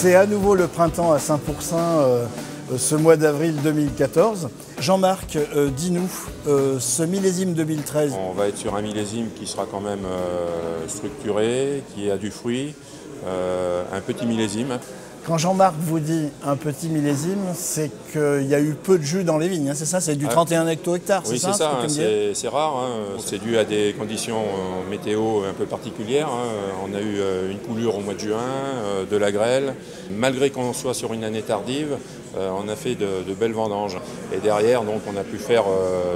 C'est à nouveau le printemps à Saint-Pourçain euh, ce mois d'avril 2014. Jean-Marc, euh, dis-nous, euh, ce millésime 2013. On va être sur un millésime qui sera quand même structuré, qui a du fruit, un petit millésime. Quand Jean-Marc vous dit un petit millésime, c'est qu'il y a eu peu de jus dans les vignes, hein, c'est ça C'est du 31 ah. hecto-hectares, c'est ça Oui, c'est ça, hein, c'est rare. Hein. C'est dû à des conditions euh, météo un peu particulières. On a eu euh, une coulure au mois de juin, euh, de la grêle. Malgré qu'on soit sur une année tardive, on a fait de, belles vendanges. Et derrière, donc, on a pu faire,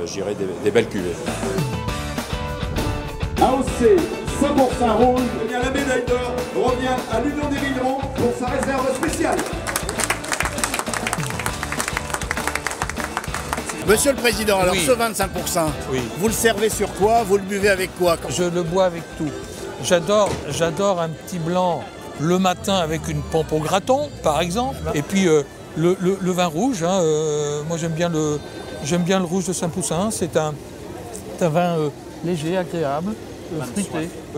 j'irais, des, des belles cuvées. AOC 100% rouge, la médaille d'or revient à l'Union des Vignerons pour sa réserve spéciale. Monsieur le Président, alors ce 25%, vous le servez sur quoi? Vous le buvez avec quoi? Je le bois avec tout. J'adore, j'adore un petit blanc le matin avec une pompe au graton, par exemple. Et puis euh, le, vin rouge, hein, euh, moi j'aime bien, le, j'aime bien le rouge de Saint-Poussin. C'est un, vin euh, léger, agréable.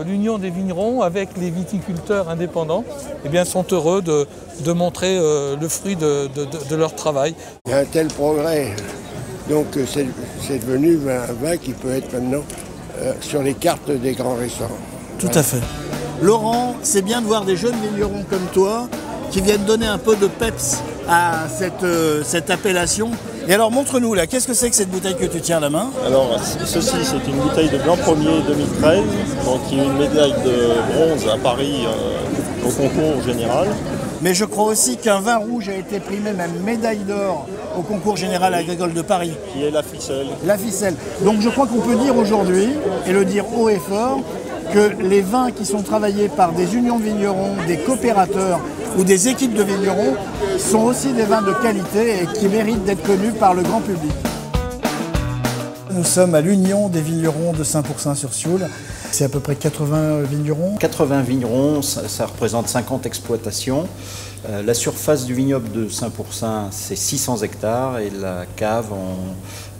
L'Union des vignerons, avec les viticulteurs indépendants, eh bien, sont heureux de, montrer euh, le fruit de, leur travail. Il y a un tel progrès. Donc euh, c'est devenu un vin qui peut être maintenant euh, sur les cartes des grands restaurants. Tout à fait. Laurent, c'est bien de voir des jeunes vignerons comme toi qui viennent donner un peu de peps à cette, cette appellation et alors montre-nous là, qu'est-ce que c'est que cette bouteille que tu tiens à la main Alors ceci c'est une bouteille de blanc premier 2013, donc qui est une médaille de bronze à Paris euh, au concours général. Mais je crois aussi qu'un vin rouge a été primé même médaille d'or au concours général agricole de Paris. Qui est la ficelle. La ficelle. Donc je crois qu'on peut dire aujourd'hui, et le dire haut et fort, que les vins qui sont travaillés par des unions de vignerons, des coopérateurs ou des équipes de vignerons sont aussi des vins de qualité et qui méritent d'être connus par le grand public. Nous sommes à l'Union des vignerons de Saint-Pourçain sur Sioule. C'est à peu près 80 vignerons 80 vignerons, ça, représente 50 exploitations. Euh, la surface du vignoble de Saint-Pourçain, c'est 600 hectares et la cave,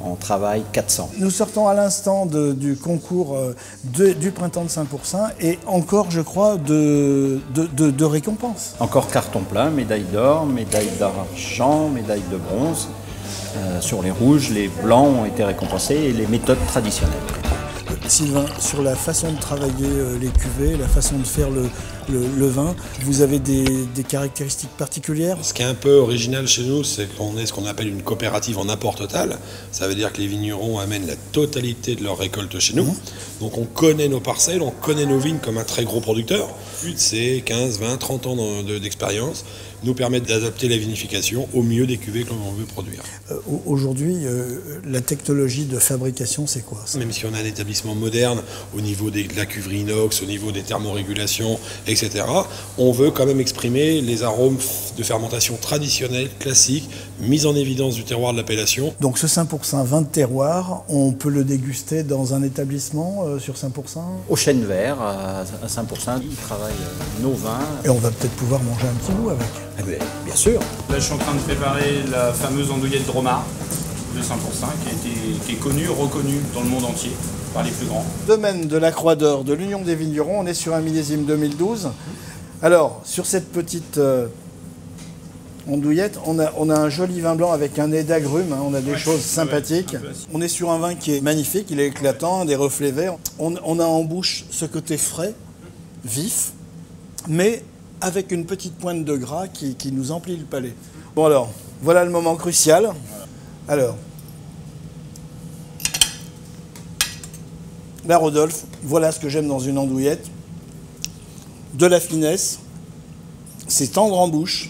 on, travaille 400. Nous sortons à l'instant du concours euh, du printemps de Saint-Pourçain et encore, je crois, de, de, récompenses. Encore carton plein, médaille d'or, médaille d'argent, médaille de bronze. Euh, sur les rouges, les blancs ont été récompensés et les méthodes traditionnelles. Sylvain, sur la façon de travailler euh, les cuvées, la façon de faire le, vin, vous avez des, caractéristiques particulières Ce qui est un peu original chez nous, c'est qu'on est ce qu'on appelle une coopérative en apport total. Ça veut dire que les vignerons amènent la totalité de leur récolte chez nous. Mmh. Donc on connaît nos parcelles, on connaît nos vignes comme un très gros producteur. C'est 15, 20, 30 ans d'expérience nous permettent d'adapter la vinification au mieux des cuvées que l'on veut produire. Euh, aujourd'hui, euh, la technologie de fabrication, c'est quoi Même si on a un établissement moderne au niveau de la cuverie inox, au niveau des thermorégulations, etc., on veut quand même exprimer les arômes de fermentation traditionnels, classiques, mis en évidence du terroir de l'appellation. Donc ce 5% vin de terroir, on peut le déguster dans un établissement euh, sur 5% Au chêne vert, à 5%, ils travaillent nos vins. Et on va peut-être pouvoir manger un petit bout avec. Eh ben, bien sûr. Là, je suis en train de préparer la fameuse andouillette Dromard de 5%, qui, qui est connue, reconnue dans le monde entier par les plus grands. Domaine de la Croix d'Or de l'Union des Vignerons, on est sur un millésime 2012. Alors, sur cette petite euh, andouillette, on a, on a, un joli vin blanc avec un nez d'agrumes, hein, on a des choses sympathiques. on est sur un vin qui est magnifique, il est éclatant, des reflets verts. On, on a en bouche ce côté frais, vif, mais avec une petite pointe de gras qui, nous emplit le palais. Bon alors, voilà le moment crucial. Alors, la Rodolphe, voilà ce que j'aime dans une andouillette. De la finesse, c'est tendre en bouche,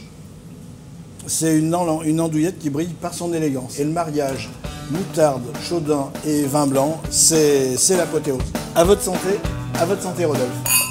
c'est une, une andouillette qui brille par son élégance. Et le mariage moutarde, chaudin et vin blanc, c'est l'apothéose. À votre santé, à votre santé Rodolphe.